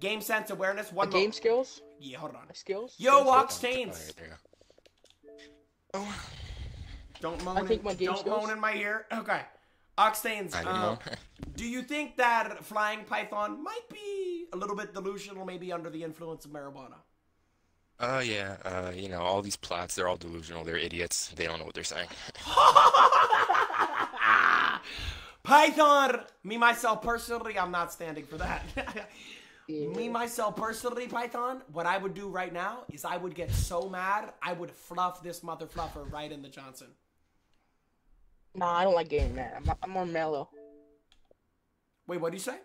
game sense, awareness. One My game skills. Yeah, hold on. Skills. Yo, Skills? Oxtains. There you go. Oh, Don't moan. I think in, my game don't skills- moan in my ear. Okay. Oxtains, uh, do you think that flying python might be a little bit delusional, maybe under the influence of marijuana? Uh, yeah, uh, you know, all these plots, they're all delusional. They're idiots. They don't know what they're saying. Python! Me, myself, personally, I'm not standing for that. Yeah. Me, myself, personally, Python, what I would do right now is I would get so mad, I would fluff this mother fluffer right in the Johnson. Nah, I don't like getting mad. I'm, I'm more mellow. Wait, what do you say?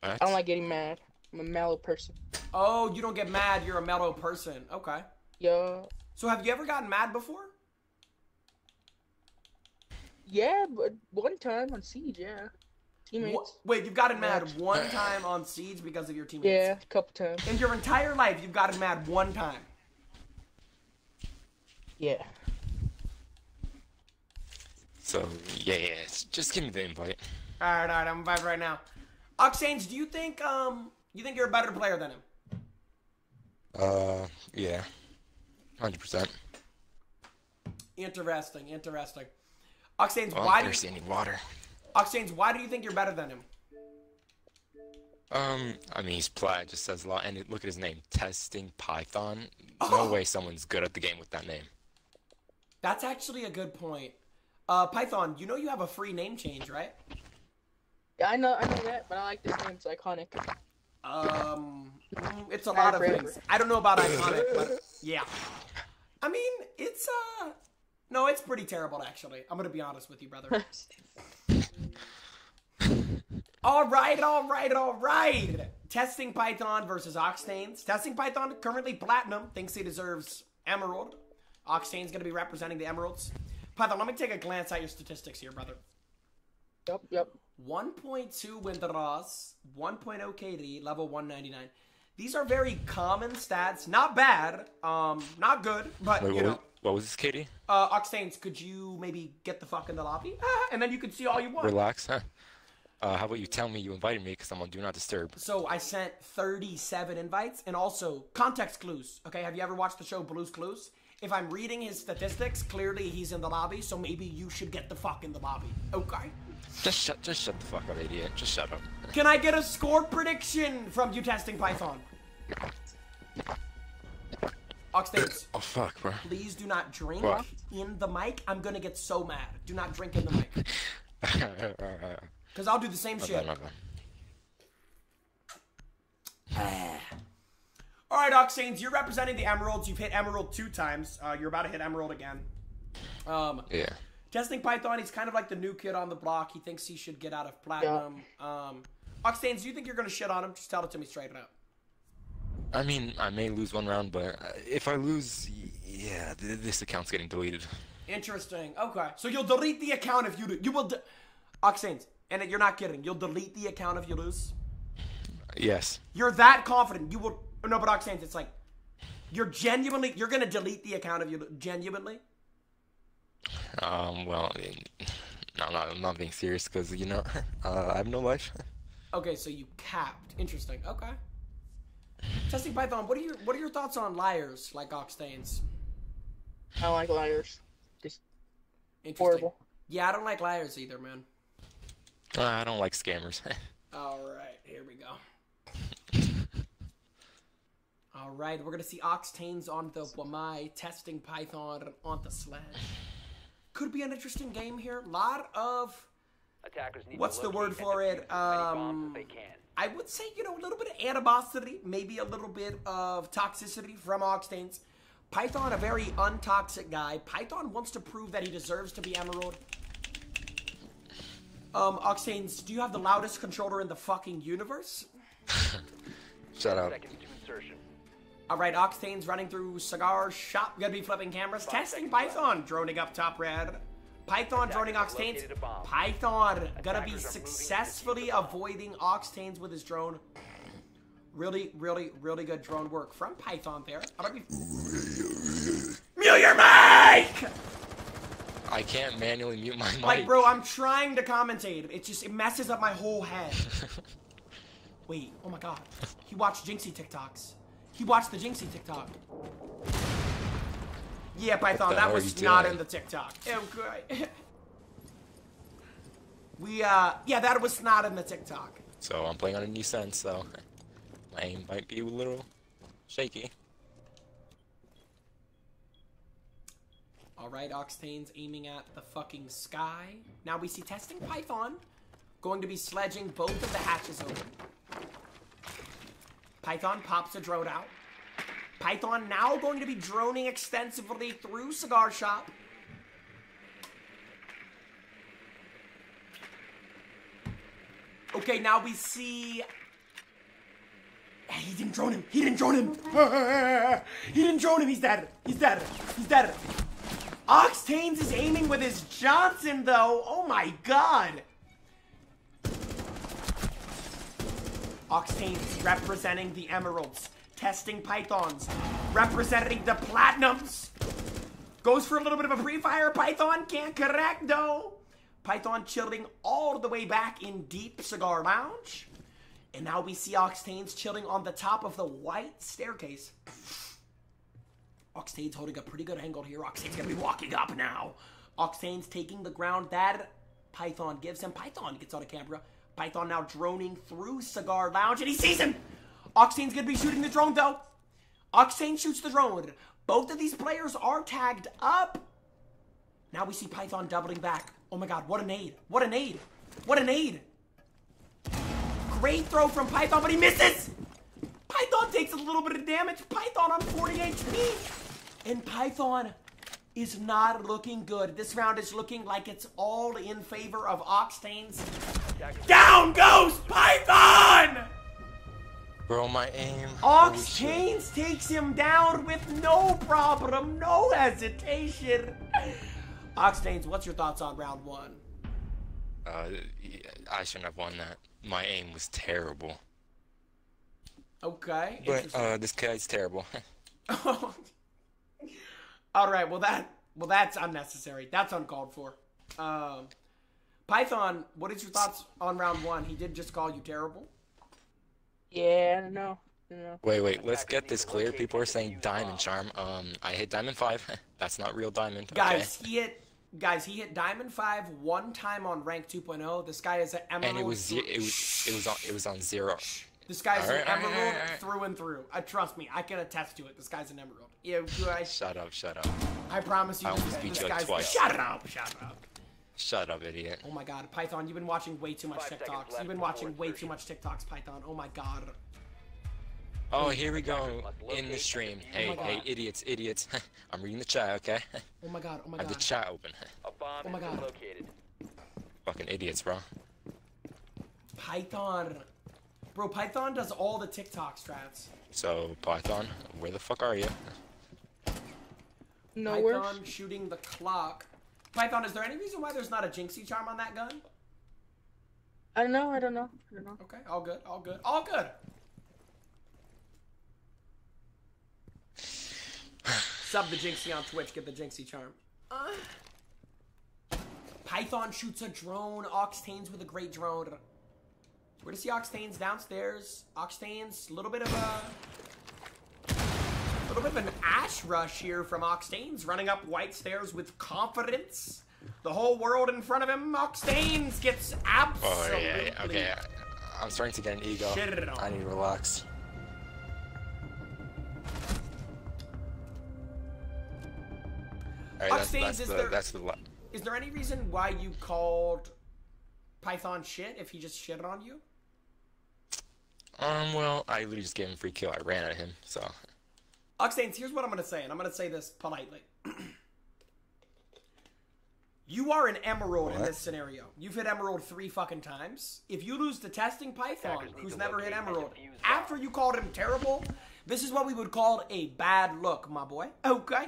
What? I don't like getting mad. I'm a mellow person. Oh, you don't get mad, you're a mellow person. Okay. Yeah. So have you ever gotten mad before? Yeah, but one time on Siege, yeah. Teammates. Wha- Wait, you've gotten mad Match. one time on Siege because of your teammates? Yeah, a couple times. In your entire life, you've gotten mad one time. Yeah. So, yeah, yeah, just give me the invite. All right, all right, I'm invited right now. Oxange, do you think um you think you're a better player than him? Uh, yeah. 100%. Interesting, interesting. Oxange, Well, why I'm do thirsty, I need water. Oxange, why do you think you're better than him? Um, I mean, he's plat, just says a lot. And look at his name, Testing Python. Oh. No way someone's good at the game with that name. That's actually a good point. Uh, Python, you know you have a free name change, right? Yeah, I know, I know that, but I like this name. It's iconic. Um, mm, it's a lot of forever. things. I don't know about iconic, but yeah. I mean, it's uh, no, it's pretty terrible actually. I'm gonna be honest with you, brother. all right, all right, all right. Testing Python versus Oxtains. Testing Python currently platinum. Thinks he deserves emerald. Oxtain's gonna be representing the emeralds. Python, let me take a glance at your statistics here, brother. yep, yep. 1.2 win loss, 1.0 KD, level 199. These are very common stats. Not bad, um, not good, but Wait, you what, know. What was this, Katie? Uh, Oxtains, could you maybe get the fuck in the lobby? Ah, and then you can see all you want. Relax, huh? Uh, how about you tell me you invited me because I'm on Do Not Disturb? So I sent 37 invites and also context clues. Okay, have you ever watched the show Blue's Clues? If I'm reading his statistics, clearly he's in the lobby, so maybe you should get the fuck in the lobby. Okay. Just shut, just shut the fuck up, idiot. Just shut up. Can I get a score prediction from you testing Python? Oxtains. Oh fuck, bro. Please do not drink What? in the mic. I'm gonna get so mad. Do not drink in the mic. Because I'll do the same My shit. bad. All right, Oxanes, you're representing the Emeralds. You've hit Emerald two times. Uh, you're about to hit Emerald again. Um, Yeah. testing Python, he's kind of like the new kid on the block. He thinks he should get out of Platinum. Um, Oxtanes, do you think you're gonna shit on him? Just tell it to me straight up. I mean, I may lose one round, but uh, if I lose, yeah, th- this account's getting deleted. Interesting. Okay, so you'll delete the account if you do. You will. De- Oxanes, and you're not kidding. You'll delete the account if you lose. Yes. You're that confident. You will. No, but Oxanes, it's like you're genuinely. You're gonna delete the account if you genuinely. Um. Well, no, no, I'm not being serious because you know, uh, I have no life. Okay, so you capped. Interesting. Okay. Testing Python. What are your What are your thoughts on liars like Oxtains? I don't like liars. Just horrible. Yeah, I don't like liars either, man. Uh, I don't like scammers. All right, here we go. All right, we're gonna see Oxtains on the Wamai testing Python on the sledge. Could be an interesting game here. Lot of Attackers need What's to the word for defuse it? bombs Um, they can. I would say, you know, a little bit of animosity, maybe a little bit of toxicity from Oxtains. Python, a very untoxic guy. Python wants to prove that he deserves to be Emerald. Um, Oxtains, do you have the loudest controller in the fucking universe? Shut up. Seconds to insertion. All right, Oxtains running through cigar shop. Gonna be flipping cameras. Testing seconds left. Python, droning up top red. Python droning Attackers have Oxtains. located a bomb. Python gonna be Attackers are moving to successfully defuse the bomb. avoiding Oxtains with his drone. Really, really, really good drone work from Python there. I'm gonna be. Mute your mic! I can't manually mute my mic. Like, bro, I'm trying to commentate. It just it messes up my whole head. Wait, oh my god. He watched Jynxzi TikToks. He watched the Jynxzi TikTok. Yeah, Python, that was not doing? in the TikTok. Okay. we, uh, yeah, that was not in the TikTok. So I'm playing on a new sense, so my aim might be a little shaky. All right, Oxtane's aiming at the fucking sky. Now we see testing Python going to be sledging both of the hatches open. Python pops a drone out. Python now going to be droning extensively through Cigar Shop. Okay, now we see. He didn't drone him. He didn't drone him. he didn't drone him. He's dead. He's dead. He's dead. Oxtanes is aiming with his Johnson, though. Oh my god. Oxtanes representing the Emeralds. Testing Pythons. Representing the Platinums. Goes for a little bit of a pre-fire. Python can't correct, though. Python chilling all the way back in Deep Cigar Lounge. And now we see Oxtanes chilling on the top of the white staircase. Oxtane's holding a pretty good angle here. Oxtane's gonna be walking up now. Oxtane's taking the ground that Python gives him. Python gets on a camera. Python now droning through Cigar Lounge and he sees him. Oxtane's gonna be shooting the drone though. Oxtane shoots the drone. Both of these players are tagged up. Now we see Python doubling back. Oh my god, what an aid. What an aid. What an aid. Great throw from Python, but he misses. Python takes a little bit of damage. Python on 40 HP. And Python is not looking good. This round is looking like it's all in favor of Oxtanes. Down goes Python! Bro, my aim. holy shit. Takes him down with no problem, no hesitation. Ox Chains, what's your thoughts on round one? Uh, I shouldn't have won that. My aim was terrible. Okay. But uh, this guy's terrible. All right. Well, that well that's unnecessary. That's uncalled for. Um, Python, what is your thoughts on round one? He did just call you terrible. Yeah, I don't know. I don't know. wait, wait. Let's get this clear. People are saying diamond charm. Um, I hit diamond five. That's not real diamond. Okay? Guys, he hit. Guys, he hit Diamond Five one time on rank 2.0. This guy is an emerald. and it was ze- it was it was on it was on zero. This guy's Alright, an alright, emerald alright, alright. through and through. Uh, trust me, I can attest to it. This guy's an emerald. Yeah, guys, Shut up! Shut up! I promise you. I almost this, beat this you like guy's. twice. Shut up! Shut up! Shut up, idiot! Oh my god, Python, you've been watching way too much Five TikToks. You've been watching way too much TikToks, Python. Oh my god. Oh, here we go in the stream. Hey, oh defuse the hey, idiots, idiots! I'm reading the chat, okay? Oh my god. Oh my god. I have the chat open. A bomb Oh my God. located. Fucking idiots, bro. Python. Bro, Python does all the TikTok strats. So Python, where the fuck are you? Nowhere. Python shooting the clock. Python, is there any reason why there's not a Jynxzi charm on that gun? I don't know. I don't know. I don't know. Okay, all good, all good, all good. Sub the Jynxzi on Twitch, get the Jynxzi charm. Uh, Python shoots a drone. Oxtanes with a great drone. Where to see Oxtanes downstairs? Oxtanes, a little bit of a. little bit of an ash rush here from Oxtanes, running up white stairs with confidence. The whole world in front of him. Oxtanes gets Oh absolutely. yeah, yeah, okay. I'm starting to get an ego. Shit. I need to relax. Alright, that's, that's is the there- that's the Is there any reason why you called Python shit if he just shitted on you? um. Well, I literally just gave him a free kill. I ran at him, so Oxtanes, here's what I'm gonna say, and I'm gonna say this politely. you are an emerald in this scenario. You've hit emerald three fucking times. If you lose to testing Python, who's never hit emerald, after you called him terrible, this is what we would call a bad look, my boy. Okay?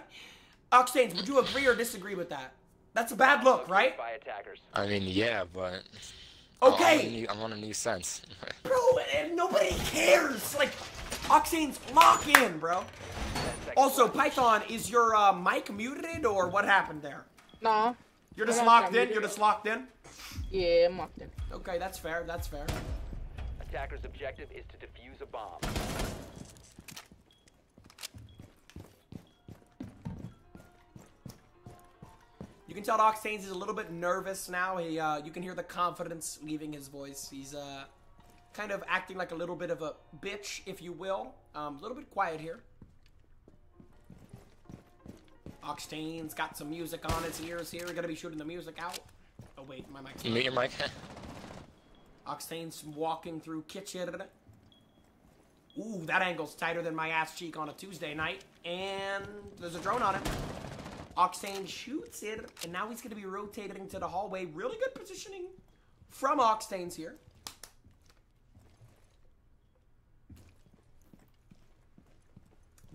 Oxtanes, would you agree or disagree with that? That's a bad look, right? By attackers. I mean, yeah, but Okay. I'm on a new, I'm on a new sense. Bro, and nobody cares. Like, Oxane's lock in, bro. Also. Python, is your uh, mic muted or what happened there? No. You're just locked in. You're just locked in. Yeah, I'm locked in. Okay, that's fair. That's fair. Attacker's objective is to defuse a bomb. You can tell Octanes is a little bit nervous now. He, uh, you can hear the confidence leaving his voice. He's uh, kind of acting like a little bit of a bitch, if you will. Um, a little bit quiet here. Octane's got some music on his ears here. We're gonna be shooting the music out. Oh wait, my mic's You mute your mic? Octane's walking through kitchen. Ooh, that angle's tighter than my ass cheek on a Tuesday night. And there's a drone on it. Octane shoots it, and now he's going to be rotating to the hallway. Really good positioning from Octane's here.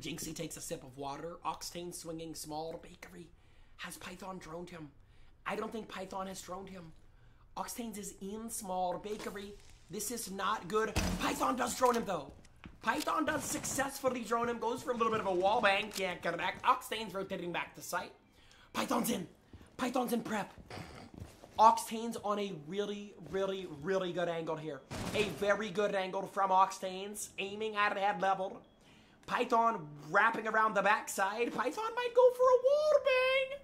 Jynxzi takes a sip of water. Octane swinging small bakery. Has Python droned him? I don't think Python has droned him. Octane's is in small bakery. This is not good. Python does drone him though. Python does successfully drone him. Goes for a little bit of a wall bang. Can't get it back. Octane's rotating back to site. Python's in. Python's in prep. Oxtane's on a really, really, really good angle here. A very good angle from Oxtane's, aiming at head level. Python wrapping around the backside. Python might go for a wall bang.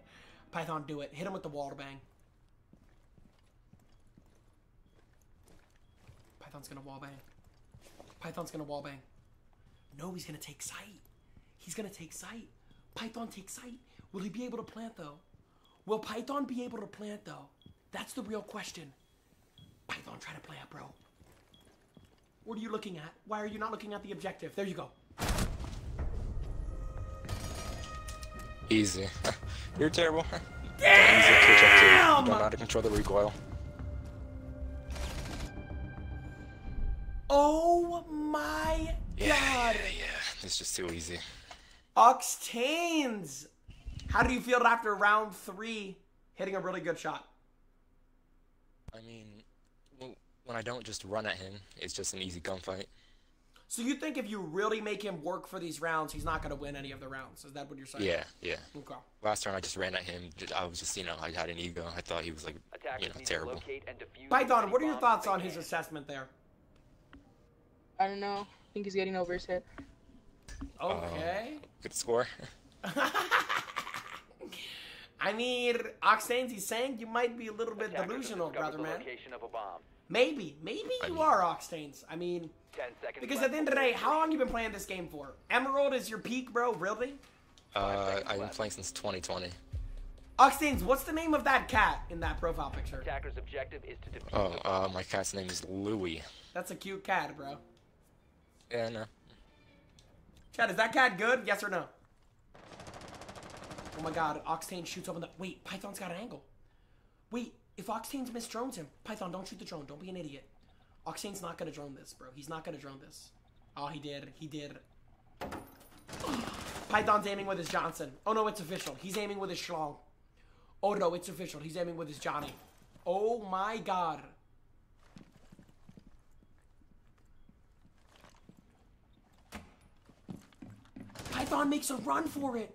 Python, do it. Hit him with the wall bang. Python's gonna wall bang. Python's gonna wall bang. No, he's gonna take sight. He's gonna take sight. Python takes sight. Will he be able to plant though? Will Python be able to plant though? That's the real question. Python, try to play up, bro. What are you looking at? Why are you not looking at the objective? There you go. Easy. You're terrible. Easy Twitch activity. Damn! You don't know how to control the recoil. Oh my Yeah, god. yeah, yeah. It's just too easy. Oxtanes! How do you feel after round three hitting a really good shot? I mean, when I don't just run at him, it's just an easy gunfight. So you think if you really make him work for these rounds, he's not going to win any of the rounds? Is that what you're saying? Yeah, yeah. Okay. Last turn I just ran at him. I was just, you know, I had an ego. I thought he was like, Attackers you know, terrible. to locate Python, what are your thoughts on his assessment there? I don't know. I think he's getting over his head. Okay. Uh, good score. I mean, Oxtanes, he's saying you might be a little bit Attackers delusional, brother the man. Location of a bomb. Maybe, maybe I you mean- are Oxtanes. I mean, Ten seconds because left at the end of the day, how long you been playing this game for? Emerald is your peak, bro. Really? Uh, I've been playing since 2020. Oxtanes, what's the name of that cat in that profile picture? Attacker's objective is to defuse Oh, uh, my cat's name is Louie. That's a cute cat, bro. Yeah, no. Chad, is that cat good? Yes or no? Oh my god, Octane shoots up in the. Wait, Python's got an angle. Wait, if Octane's miss drones him, Python, don't shoot the drone. Don't be an idiot. Octane's not gonna drone this, bro. He's not gonna drone this. Oh, he did. He did. Python's aiming with his Johnson. Oh no, it's official. He's aiming with his Schlong. Oh no, it's official. He's aiming with his Johnny. Oh my god. Python makes a run for it.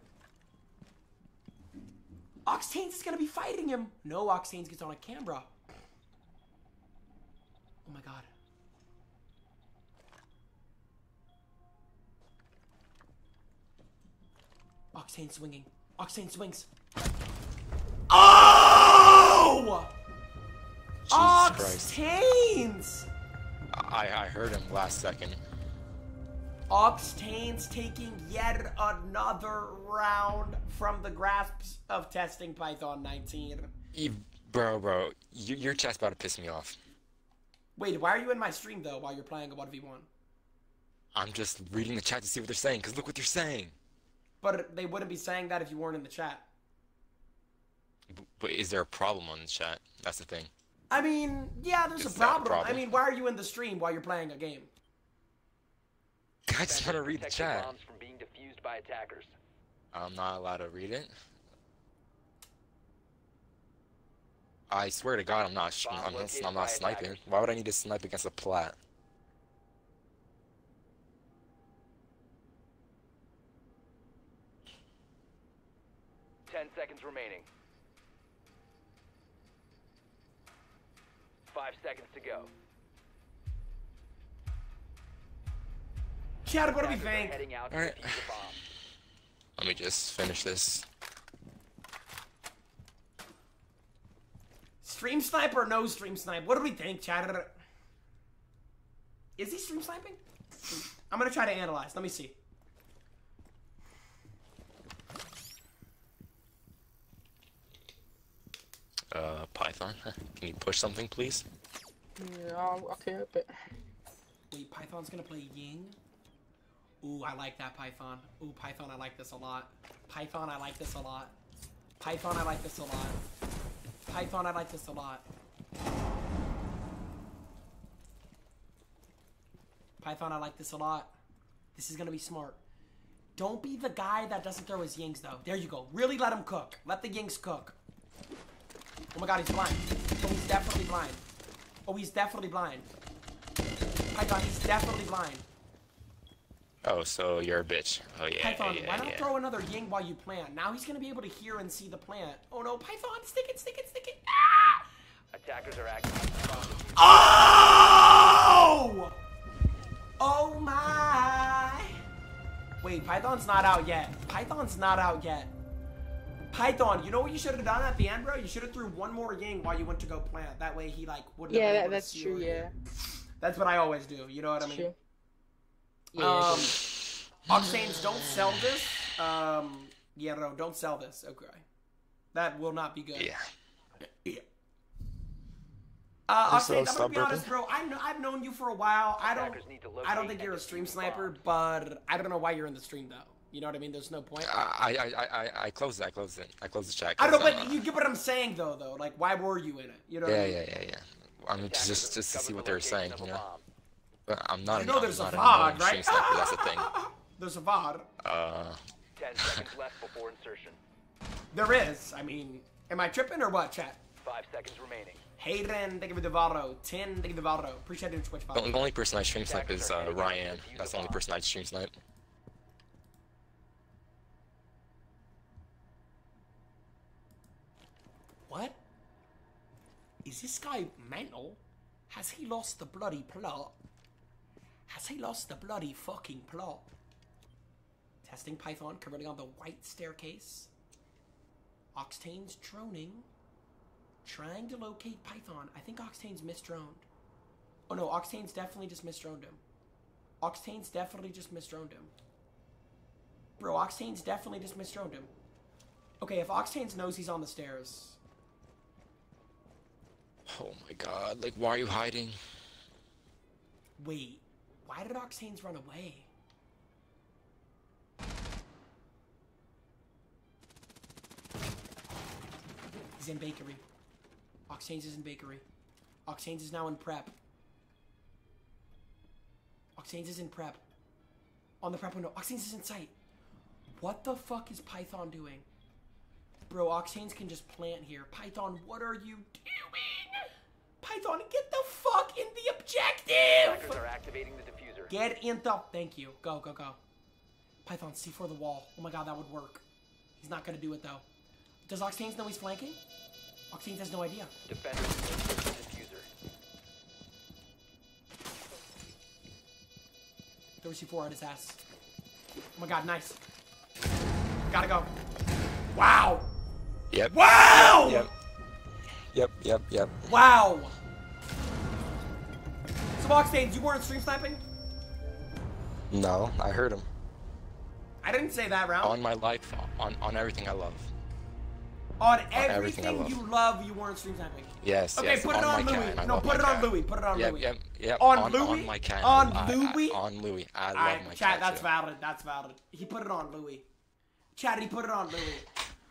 Oxtanes is gonna be fighting him. No, Oxtanes gets on a camera. Oh my god. Oxtane swinging. Oxtane swings. Oh! Jesus Christ. I, I heard him last second. Oxtane's taking yet another round from the grasps of testing Python 19. You, bro, bro, you, your chat's about to piss me off. Wait, why are you in my stream though while you're playing a 1v1? I'm just reading the chat to see what they're saying, because look what they're saying. But they wouldn't be saying that if you weren't in the chat. But is there a problem on the chat? That's the thing. I mean, yeah, there's a that a problem. I mean, why are you in the stream while you're playing a game? I just want to read the chat. bombs from being defused by attackers. I'm not allowed to read it. I swear to God, I'm not. I'm, not- I'm not sniping. attackers. Why would I need to snipe against a plat? Ten seconds remaining. Five seconds to go. Chad, what do we Attackers are think? Out Alright. defuse a bomb. Let me just finish this. Stream snipe or no stream snipe? What do we think, Chad? Is he stream sniping? I'm gonna try to analyze. Let me see. Uh, Python, can you push something, please? Yeah, okay, but Wait, Python's gonna play Ying? Ooh, I like that Python. Ooh, Python, I like this a lot. Python, I like this a lot. Python, I like this a lot. Python, I like this a lot. Python, I like this a lot. This is gonna be smart. Don't be the guy that doesn't throw his yings though. There you go. Really let him cook. Let the yings cook. Oh my god, he's blind. Oh, he's definitely blind. Oh, he's definitely blind. Python, he's definitely blind. Oh, so you're a bitch. Oh yeah, Python, yeah, why not yeah. throw another ying while you plant? Now he's gonna be able to hear and see the plant. Oh no, Python, stick it, stick it, stick it. Ah! Attackers are active. Oh! Oh my! Wait, Python's not out yet. Python's not out yet. Python, you know what you should have done at the end, bro? You should have threw one more ying while you went to go plant. That way he like wouldn't. have yeah, been that, able to that's true. or Yeah. That's what I always do. You know what I mean? true. Yeah, Um, Octanes, don't sell this. Um, yeah, no, don't sell this. Okay, that will not be good. Yeah. Yeah. Uh, I'm so I'm gonna stop be honest, bro. I know, I've known you for a while. I don't, Attackers need to I don't think you're a stream sniper, bombs. but I don't know why you're in the stream though. You know what I mean? There's no point. I I I I, I closed it. I closed it. I closed the chat. I don't know, 'cause, but uh, you get what I'm saying though, though. Like, why were you in it? You know? what Yeah, I mean? yeah, yeah, yeah. I mean, Attackers just just to see what they were saying, you of a know. Bomb. But I'm not. You an- know, I'm there's a not an VOD, right? sniper, that's the thing. There's a VOD. Uh, Ten seconds left before insertion. There is. I mean, am I tripping or what, chat? Five seconds remaining. Hayden, thank you for the Varo. Tin, thank you for the Varo. Appreciate it, Twitch the the only person I stream snipe is uh, heading out to Ryan. That's the the only person I stream snipe. What? Is this guy mental? Has he lost the bloody plot? Has he lost the bloody fucking plot? Testing Python currently on the white staircase. Oxtane's droning. Trying to locate Python. I think Oxtane's misdroned. Oh no, Oxtane's definitely just misdroned him. Octane's definitely just misdroned him. Bro, Oxtane's definitely just misdroned him. Okay, if Oxtane's knows he's on the stairs, Oh my god! Like, why are you hiding? Wait, why did Octanes run away? He's in bakery. Octanes is in bakery. Octanes is now in prep. Octanes is in prep. On the prep window. Octanes is in sight. What the fuck is Python doing? Bro, Octanes can just plant here. Python, what are you doing? Python, get the fuck in the objective! are activating the. Get in the. Thank you. Go, go, go. Python, see for the wall. Oh my god, that would work. He's not gonna do it though. Does Octanes know he's flanking? Octanes has no idea. Defenders insert the diffuser. There was C4 at his ass. Oh my god, nice. Gotta go. Wow! Yep. Wow! Yep. Yep. Yep. Yep. Wow! So, Octanes, you weren't stream sniping? No, I heard him. I didn't say that round. On my life, on on everything I love. On everything I everything love. you love, you weren't stream sniping. Yes. Okay, yes, put it on my Louis. cat. No, put it on cat. Louis. Put it on Yep. Louis. Yep. Yep. On on, Louis? On my cat. On I- I- Louis? on Louis. I love Alright, my chat, cat. that's too. valid. That's valid. He put it on Louis. Chat, he put it on Louis.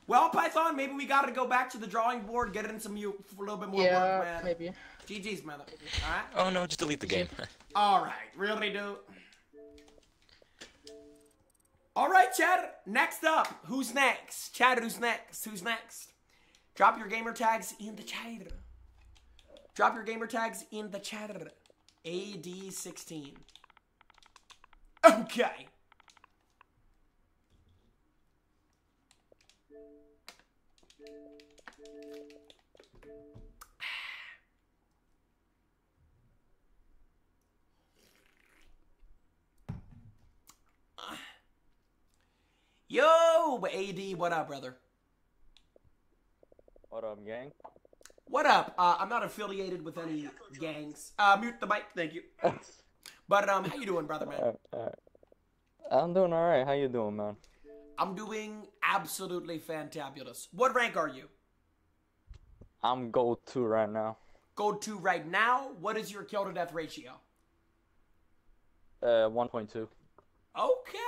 Well, Python, maybe we got to go back to the drawing board, get in some mu- a little bit more work, Yeah, man. maybe. GG's, mother. All right. Oh no, just delete the game. All right, really do. All right, Chad. Next up, who's next? Chad, who's next? Who's next? Drop your gamer tags in the chat. Drop your gamer tags in the chat. AD16. Okay. Jimbo, AD, what up, brother? What up, gang? What up? Uh, I'm not affiliated with any gangs. Uh, mute the mic, thank you. But um, how you doing, brother, man? Alright, alright. I'm doing alright. How you doing, man? I'm doing absolutely fantabulous. What rank are you? I'm gold two right now. Gold two right now. What is your kill to death ratio? Uh, 1.2. Okay,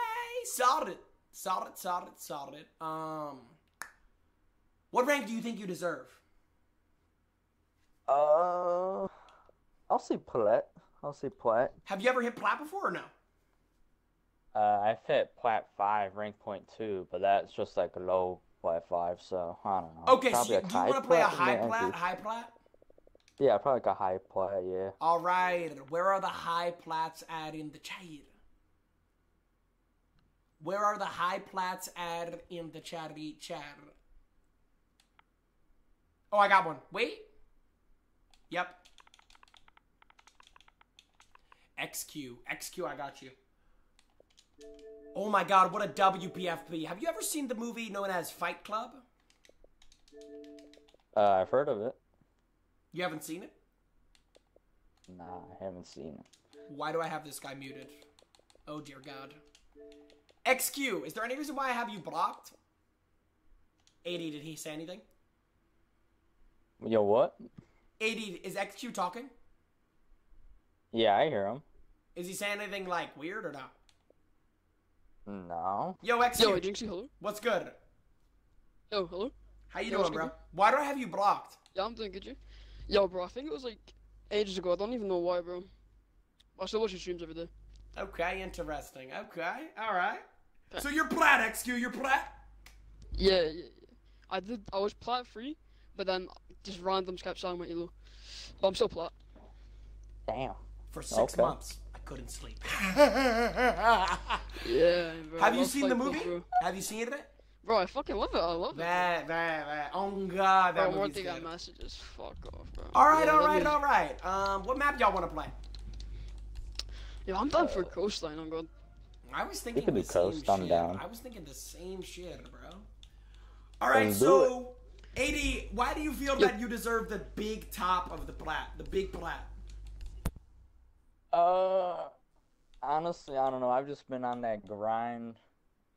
solid, solid, solid, solid. Um, what rank do you think you deserve? Uh, I'll say plat. I'll say plat. Have you ever hit plat before or no? Uh, I've hit plat five, rank point two, but that's just like a low plat five, so I don't know. Okay, so Probably you, a do you high want to play a high yeah, plat? High plat? Yeah, probably like a high plat. Yeah. All right. Where are the high plats at in the chat? Where are the high plats at in the chatty chat? Oh, I got one. Wait. Yep. XQ. XQ, I got you. Oh my god, what a WPFP. Have you ever seen the movie known as Fight Club? Uh, I've heard of it. You haven't seen it? Nah, I haven't seen it. Why do I have this guy muted? Oh dear God. XQ, is there any reason why I have you blocked? 80, did he say anything? Yo, what? 80, is XQ talking? Yeah, I hear him. Is he saying anything like weird or not? No. Yo, XQ, Yo, Jynxzi, hello? what's good? Yo, hello? How you Yo, doing, what's bro? good? Why do I have you blocked? Yeah, I'm doing good, you? Yo, bro, I think it was like ages ago. I don't even know why, bro. I still watch your streams every day. Okay, interesting. Okay, alright. So you're plat, XQ, you're plat? Yeah, yeah, yeah. I did. I was plat free, but then just randoms kept selling my elo. But I'm still plat. Damn. For six Okay. months, I couldn't sleep. Yeah, bro. Have you seen the movie? Bro. Have you seen it? bro, I fucking love it. I love it. That, that, that. Oh god, that Bro, more movie's thing I good. messages. Fuck off, bro. All right, Yeah, all let right, me- all right. Um, what map y'all want to play? Yeah, I'm down for coastline. I'm good. I was thinking could the do same coast, I'm shit. down. I was thinking the same shit, bro. All right, Let's so, AD, why do you feel that you deserve the big top of the plat, the big plat? Uh, honestly, I don't know. I've just been on that grind.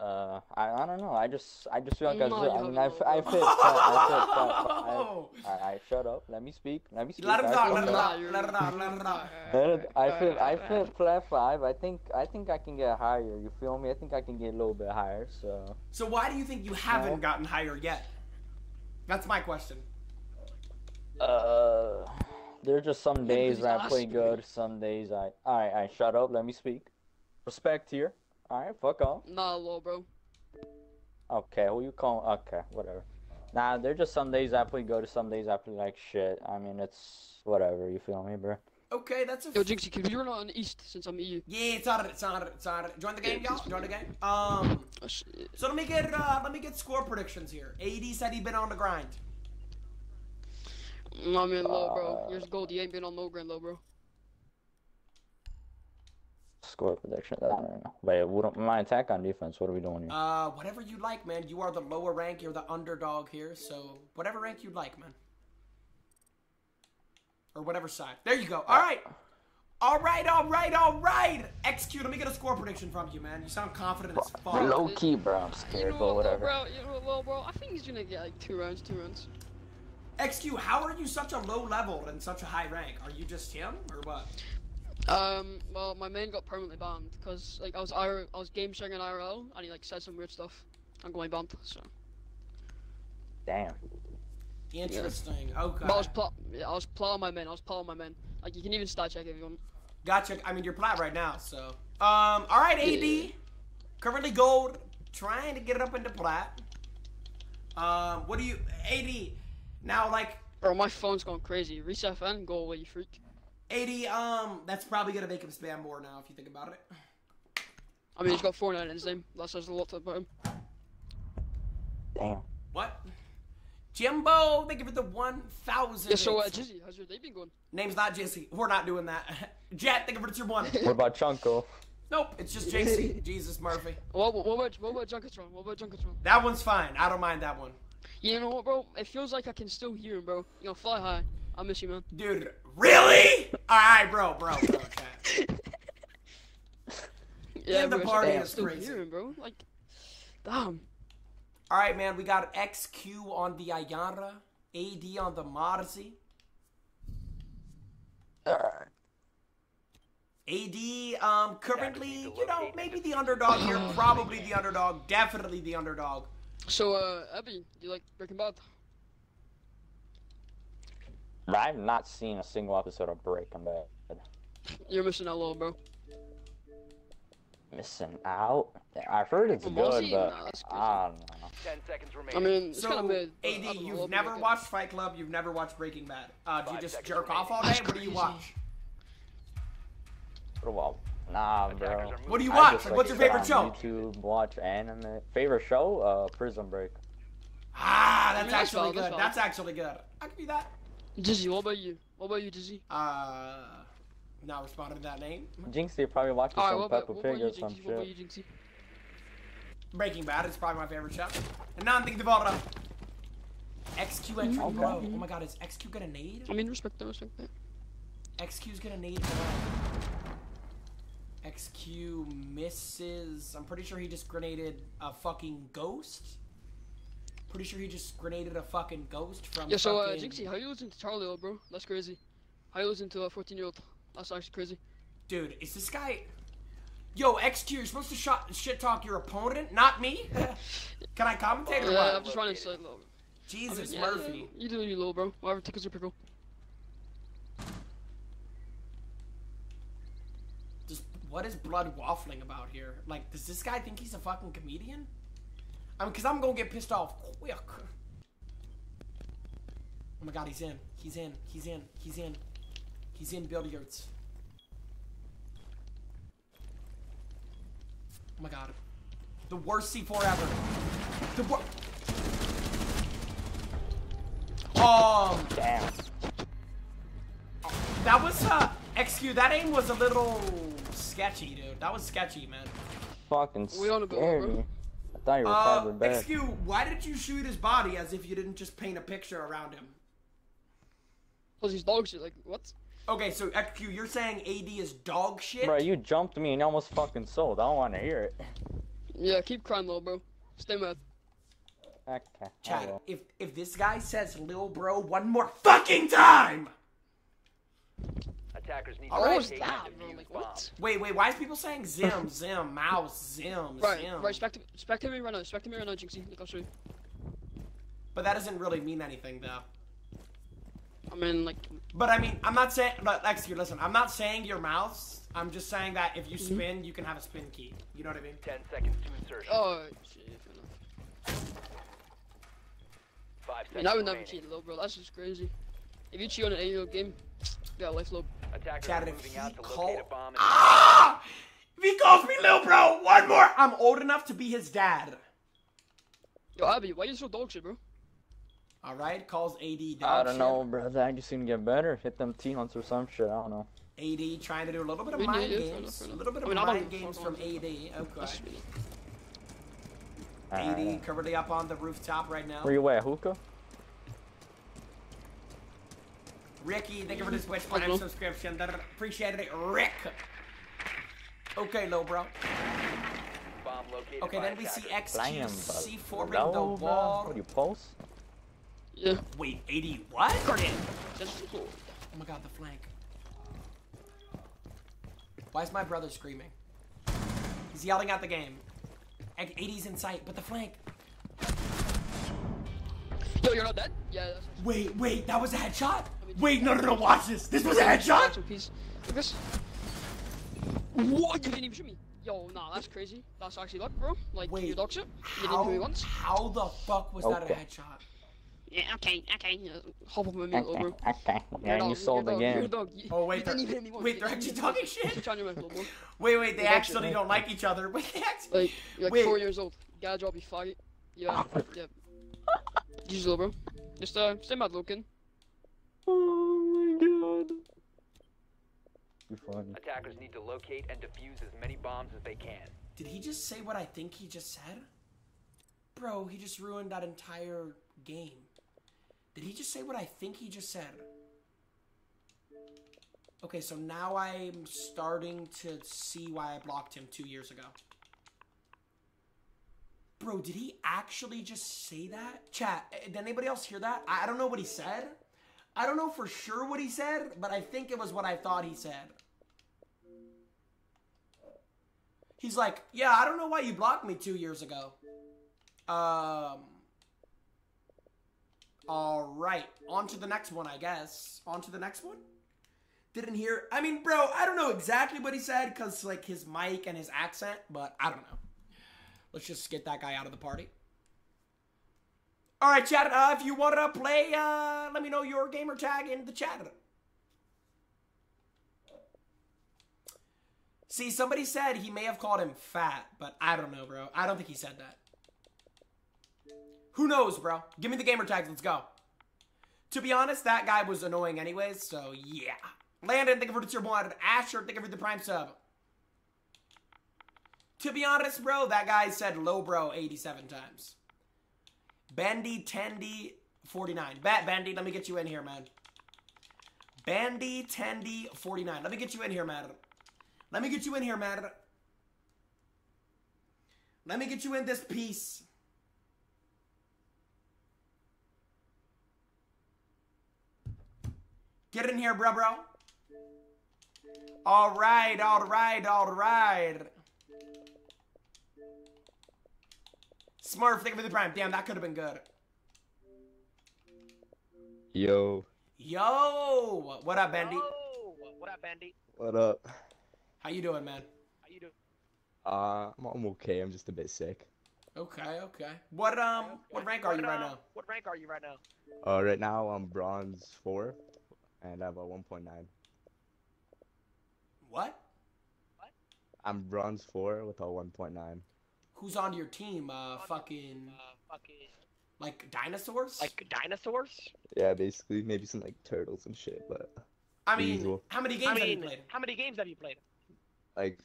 Uh, I, I don't know. I just I just feel like I, No, just, I mean haven't, I, no, I bro. fit I fit I, Oh! I, I shut up. Let me speak. Let me speak. Let him I talk. fit Let him talk. Let him talk. Let him talk. I fit I fit plat five. I think I think I can get higher. You feel me? I think I can get a little bit higher. So So why do you think you haven't No. gotten higher yet? That's my question. uh, there's just some days he's where I play good. Some days I all right. I shut up. Let me speak. Respect here. All right. Fuck off. Nah, low, bro. Okay, who you call? Okay, whatever. Nah, there's just some days I play good, some days I play like shit. I mean, it's whatever. You feel me, bro? Okay, that's a. Yo, Jynxzi, could you run out on east since I'm EU? yeah, it's on it. It's on it. It's on it. Join the game, y'all. Join the game. Um. Oh, shit. So let me get uh, let me get score predictions here. AD said he'd been on the grind. Mm, I mean, low, bro. Uh, Here's gold. You ain't been on no grind, low, bro. Score prediction. I don't know. Wait, what, am- my attack on defense. What are we doing here? Uh, whatever you like, man. You are the lower rank. You're the underdog here. So whatever rank you'd like, man. Or whatever side. There you go. All right. All right. All right. All right. XQ. Let me get a score prediction from you, man. You sound confident as fuck. Low key, bro. I'm You scared, know but what, low, whatever. bro? You know what, bro? I think he's gonna get like two rounds, two rounds. XQ. How are you such a low level and such a high rank? Are you just him or what? Um, well, my main got permanently banned because like I was IR- I was game sharing in IRL and he like said some weird stuff. I'm going banned, so. Damn. Interesting. Okay. But I was plat. Yeah, I was plat on my main. I was plat on my main. Like you can even stat check if you want. Gotcha. I mean, you're plat right now, so. Um. All right, AD. Yeah. Currently gold, trying to get it up into plat. Um. What do you, AD? Now, like, Bro, my phone's going crazy. Reset FN, go away, you freak. AD. Um. That's probably gonna make him spam more now, if you think about it. I mean, he's got Fortnite in his name. That says a lot about him. Damn. What? Jimbo, thank you for the one thousand. Yeah, so uh, Jizzy, how's your day been going? Name's not Jesse. We're not doing that. Jet, thank you for the tier one. What about Chunko? Nope, it's just JC. Jesus Murphy. What, what, what about what about Junkatron? What about Junkatron? That one's fine. I don't mind that one. You know what, bro? It feels like I can still hear him, bro. You know, fly high. I miss you, man. Dude, really? Alright, bro, bro, bro. Okay. Yeah, In the bro, party is still crazy. hear him, bro. Like, damn. Alright, man, we got XQ on the Ayara, AD on the Marzi. Alright. AD, um, currently, you know, maybe the underdog here, probably the underdog, definitely the underdog. So, uh, Abby, do you like Breaking Bad? Bro, I've not seen a single episode of Breaking Bad. You're missing out, little bro. Missing out. I've heard it's Well, good, Mozzie? but Nah, good. I don't know. Ten seconds I mean, it's So, kind of mid. AD, you've never make watched Fight Club, you've never watched Breaking Bad. Uh, do you just seconds jerk off all day? That's What do you watch? Well, nah, bro. What do you watch? just Like, what's your favorite show? YouTube, watch anime. Favorite show? Uh, Prison Break. Ah, that's mean, actually valid, good. that's That's actually good. I can do that. Dizzy, what about you? What about you, Dizzy? Uh, not responding to that name. Jynxzi probably watches Alright, some what about, Peppa Pig or some Jynxzi? What about shit. you, Jynxzi? Breaking Bad is probably my favorite show. And now I'm thinking about uh, XQ entry, Okay. bro. Oh my god, is XQ gonna nade? I mean, respect that, respect that. XQ's gonna nade. XQ misses. I'm pretty sure he just grenaded a fucking ghost. Pretty sure he just grenaded a fucking ghost from. Yeah, so, uh. Jynxzi, how you losing to Charlie, old bro? That's crazy. How you losing to a 14 year old? That's actually crazy. Dude, is this guy? Yo, XQ, you're supposed to shot, shit talk your opponent, not me. Can I commentate or Yeah, what? I'm just running side low. Jesus, Yeah, Murphy. You do you, little bro. Whatever, take us your people. Just what is blood waffling about here? Like, does this guy think he's a fucking comedian? I mean, cause I'm gonna get pissed off quick. Oh my god, he's in. He's in. He's in. He's in. He's in billiards. Oh my god. The worst C4 ever. The wor- Um, Damn. that was, uh, XQ, that aim was a little sketchy, dude. That was sketchy, man. Fucking We thought you were Uh, probably bad. XQ, why did you shoot his body as if you didn't just paint a picture around him? Cause he's dog shit. Like what? Okay, so XQ, you're saying AD is dog shit? Bro, you jumped me and almost fucking sold. I don't want to hear it. Yeah, keep crying, little bro. Stay mad. Okay. I Chad, if if this guy says lil bro one more fucking time! Attackers need All to right. that, and bro? defuse Like bomb. what? Wait, wait, why is people saying zim, zim, mouse, zim, Right, zim? right. Respect, respect me right now. Respect me right now, Jynxzi. Like I'll show you. But that doesn't really mean anything, though. I mean, like, But I mean, I'm not saying, but XQ, listen, I'm not saying your mouse. I'm just saying that if you Mm-hmm. spin, you can have a spin key. You know what I mean? Ten seconds to insertion. oh shit. fair. Five seconds mean, I would never remaining. cheat, little bro. That's just crazy. If you cheat on an 8 year game, you got life low. Attackers Chad, are if moving he out to call- locate a bomb. Ah! If he calls me lil bro one more, I'm old enough to be his dad. Yo, Abby, why you so dog shit, bro? All right, calls AD dog I don't shit. know, brother. I just need to get better. Hit them T hunts or some shit. I don't know. AD trying to do a little bit of We mind need it, games. A little bit of I'm not mind gonna games fuck from on AD. That's Okay. AD Alright. currently up on the rooftop right now. Where you at, hookah? Ricky, thank you for the Twitch Prime bro. subscription. That appreciated it, Rick. Okay, low bro. Bomb located Okay, then we see attackers. XQ Damn, C4 bro. in the No, wall. What, you post? Yeah. Wait, 80 what? Oh That's cool. my god, the flank. Why is my brother screaming? He's yelling at the game. Ag- AD's in sight, but the flank. Yo, you're not dead? Yeah, that's Wait, wait, that was a headshot? Wait, no, no, no, watch this. This was a headshot? Piece. Look at this. What? You didn't even shoot me. Yo, nah, that's crazy. That's actually luck, bro. Like, Wait, you dog shit. You didn't hit me How, once. how the fuck was that a headshot? Yeah, okay, okay. Yeah, hop up with me, little Okay, bro. okay. You're Yeah, a and you sold dog, again. dog. You- Oh, wait, they're- even hit me once. wait, they're actually hit me once. talking shit? Keep trying your mouth, little bro. Wait, wait, they You're actually shit, don't like each other. Wait, they actually. Like, you're like Wait. four years old. Gotta drop, you faggot. Yeah, yeah. Jesus, little bro. Just, uh, stay mad, little kid. Oh my god. too funny. Attackers need to locate and defuse as many bombs as they can. Did he just say what I think he just said? Bro, he just ruined that entire game. Did he just say what I think he just said? Okay, so now I'm starting to see why I blocked him two years ago. Bro, did he actually just say that? Chat, eh, did anybody else hear that? I I don't know what he said. I don't know for sure what he said, but I think it was what I thought he said. He's like, yeah, I don't know why you blocked me two years ago. Um. All right, on to the next one, I guess. On to the next one. Didn't hear. I mean, bro, I don't know exactly what he said because like his mic and his accent, but I don't know. Let's just get that guy out of the party. All right, chat. Uh, if you want to play, uh, let me know your gamer tag in the chat. See, somebody said he may have called him fat, but I don't know, bro. I don't think he said that. Who knows, bro? Give me the gamer tags. Let's go. To be honest, that guy was annoying anyways, so yeah. Landon, thank you for the tier one. Asher, thank you for the prime sub. To be honest, bro, that guy said low bro 87 times. Bandy Tendy 49. Bet Bandy, let me get you in here, man. Bandy Tendy 49. Let me get you in here, man. Let me get you in here, man. Let me get you in this piece. Get in here, bro, bro. All right, all right, all right. Smurf, thank you for the prime. Damn, that could have been good. Yo, Yo, what up, Bendy? Oh, what up, Bendy? what up? How you doing, man? How you doing? Uh, I'm, I'm okay. I'm just a bit sick. Okay, okay. What um, what rank are you right uh, now? What rank are you right now? Uh, right now I'm bronze four, and I have a 1.9. What? What? I'm bronze four with a 1.9. Who's on your team? Uh, fucking Uh, fucking like dinosaurs? like dinosaurs. Yeah, basically maybe some like turtles and shit, but I mean, usual. how many games I have you played? how many games have you played? like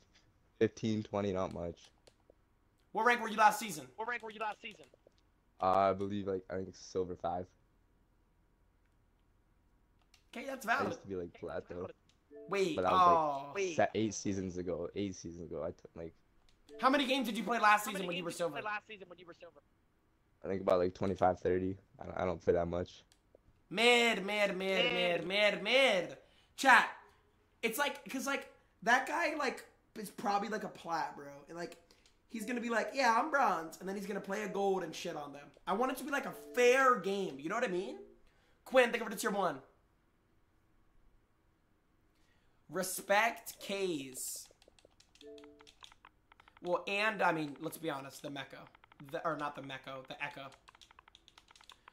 15, 20, not much. What rank were you last season? What rank were you last season? Uh, I believe like I think silver five. Okay, that's I valid. used to be like plat though. Wait, but that was, like, oh, Wait. Se- eight seasons ago. Eight seasons ago, I took like how many games did you play last season when you were did silver? play last season when you were silver? I think about like 25, 30. I don't, I don't play that much. Mid, mid, mid, mid, mid, mid. Chat. It's like, cause like that guy like is probably like a plat, bro. And like he's gonna be like, yeah, I'm bronze, and then he's gonna play a gold and shit on them. I want it to be like a fair game. You know what I mean? Quinn, think of it as tier one. Respect K's. Well, and I mean, let's be honest, the Mecca, the, or not the Mecca, the Echo.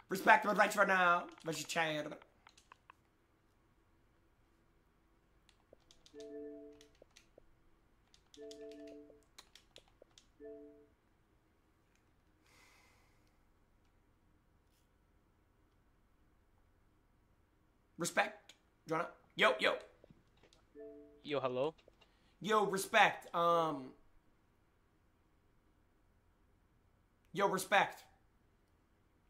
Respect the right right now. Respect, Jonah. Yo, yo, Yo, hello. yo. Respect. Um. Yo, respect.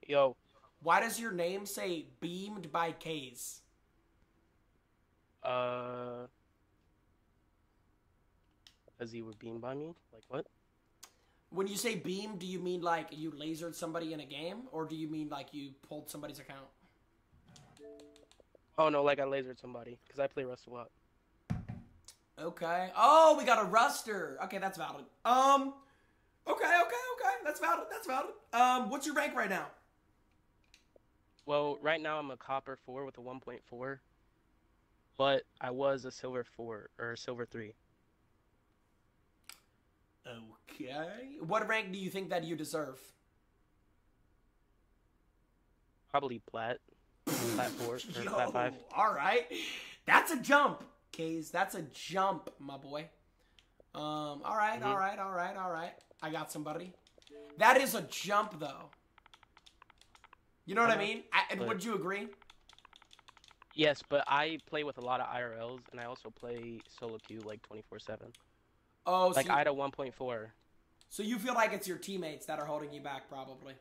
Yo, Why does your name say beamed by K's? uh, as he would beamed by me? Like what? When you say beam, do you mean like you lasered somebody in a game, or do you mean like you pulled somebody's account? Oh no, like I lasered somebody because I play Rust a lot. Okay. Oh, we got a ruster. Okay, that's valid. Um. Okay, okay, okay. That's valid. That's valid. Um, what's your rank right now? Well, right now I'm a copper four with a 1.4, but I was a silver four or a silver three. Okay. What rank do you think that you deserve? Probably plat, plat four or Yo, plat five. all right. That's a jump, K's. That's a jump, my boy. Um. All right, all Mhm. right, all right, all right. I got somebody. That is a jump, though. You know what I mean? I, and But- would you agree? Yes, but I play with a lot of IRLs, and I also play solo queue like 24/7. Oh, so Like you, I had a 1.4. so you feel like it's your teammates that are holding you back, probably.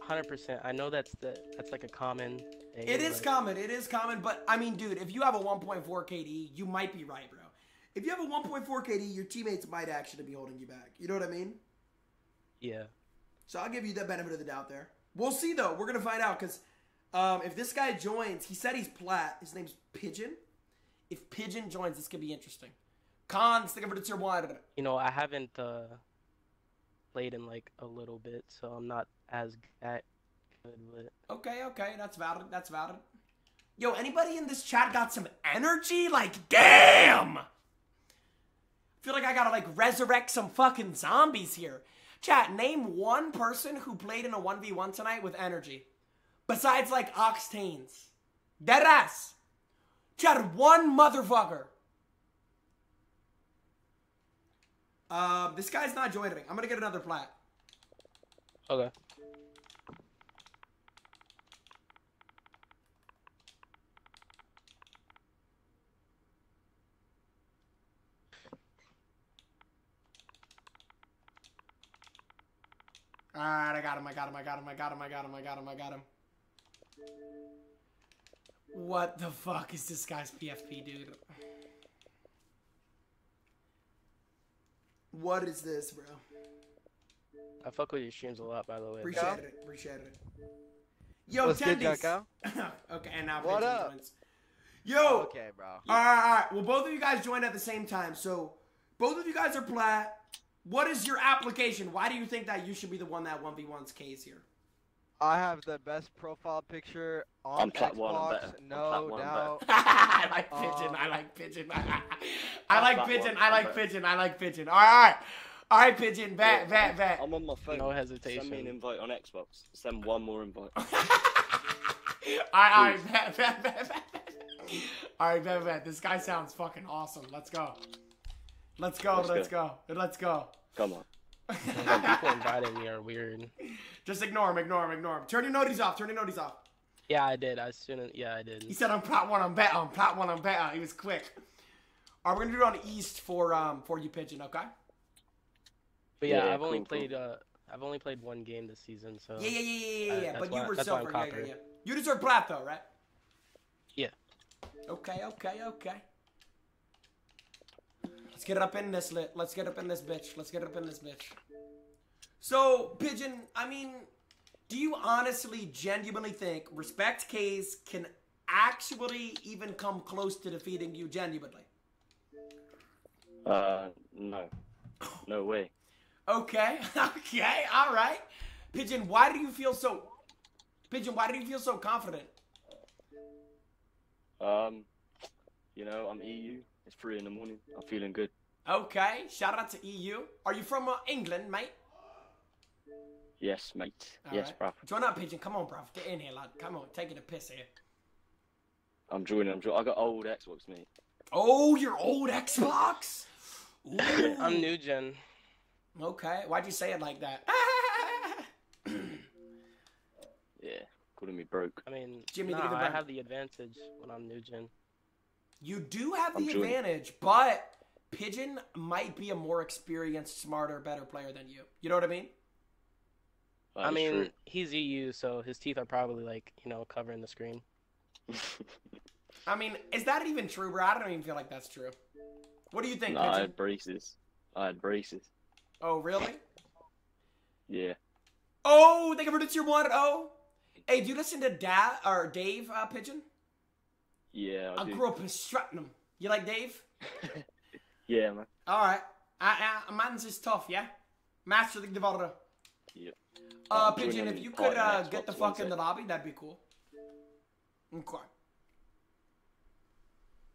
100%. I know that's the that's like a common thing. It is but- common. It is common. But I mean, dude, if you have a 1.4 KD, you might be right, bro. If you have a 1.4 KD, your teammates might actually be holding you back. You know what I mean? Yeah. So I'll give you the benefit of the doubt there. We'll see though. We're gonna find out because um, if this guy joins, he said he's plat. His name's Pigeon. If Pigeon joins, this could be interesting. Cons, think of it, it's your water. You know, I haven't uh, played in like a little bit, so I'm not as good with. Okay, okay, that's valid. That's valid. Yo, anybody in this chat got some energy? Like, damn! feel like I gotta like resurrect some fucking zombies here. Chat, name one person who played in a 1v1 tonight with energy. Besides like Oxtains. Deadass. Chat, one motherfucker. Um, this guy's not joining. I'm gonna get another plat. Okay. Alright, I got him, I got him, I got him, I got him, I got him, I got him, I got him. What the fuck is this guy's PFP, dude? What is this, bro? I fuck with your streams a lot, by the way. Appreciate it, appreciate it. Yo, What's good, Tendies. Jacko? okay, and now What Pigeon up? joins. Yo! Okay, bro. Alright, alright. Well, both of you guys joined at the same time, so both of you guys are plat. What is your application? Why do you think that you should be the one that 1v1's K's here? I have the best profile picture on I'm plat Xbox. one, I'm better. I'm no plat one, I'm doubt. I like pigeon. Uh, I like pigeon. I like that pigeon. I like but- pigeon. I like pigeon. All right, all right, pigeon. Bet, bet, bet. I'm on my phone. No hesitation. Send me an invite on Xbox. Send one more invite. all right, all right, bet, bet, bet, bet. All right, bet, bet. This guy sounds fucking awesome. Let's go. Let's go. Let's, Let's go. Let's go. Come on. People inviting me are weird. Just ignore him. Ignore him. Ignore him. Turn your noties off. Turn your noties off. Yeah, I did. I shouldn't. Yeah, I did. He said I'm plot one. I'm bet. I'm plot one. I'm bet. He was quick. All right, we're gonna do it on East for um for you pigeon. Okay. But yeah, Yeah, I've only cool, cool. played. Uh, I've only played one game this season, so. Yeah, yeah, yeah, yeah, yeah. Yeah. that's But why- you were that's why I'm silver. Yeah, yeah, copper. yeah. You deserve plat though, right? Yeah. Okay, okay, okay. Let's get it up in this lit. Let's get up in this bitch. Let's get up in this bitch. So, Pigeon, I mean, do you honestly, genuinely think Respect K's can actually even come close to defeating you genuinely? Uh, no. No way. Okay, okay, all right. Pigeon, why do you feel so? Pigeon, why do you feel so confident? Um, you know, I'm EU. It's three in the morning. I'm feeling good. Okay, shout out to EU. Are you from uh, England, mate? Yes, mate. All yes, right. bruv. Join up, Pigeon. Come on, bruv. Get in here, lad. Come on, taking a piss here. I'm joining. I'm joining. I got old Xbox, mate. Oh, your old Xbox? I'm new gen. Okay, why'd you say it like that? Yeah, calling me broke. I mean, Jimmy, nah, give me the I have the advantage when I'm new gen. you do have I'm the joining. advantage, but Pigeon might be a more experienced, smarter, better player than you. You know what I mean? That I mean, true. he's EU, so his teeth are probably like you know covering the screen. I mean, is that even true, bro? I don't even feel like that's true. What do you think, nah, I had braces. I had braces. Oh, really? Yeah. Oh, they converted to your one. Oh, hey, do you listen to Da or Dave uh, Pigeon? Yeah, I, I grew up in Stratton. You like Dave? Yeah, man. All right. I, I, man's is tough, yeah. Master the Devorer. Yep. Uh, I'm Pigeon, if you could uh, get the fuck in the lobby, that'd be cool. Okay.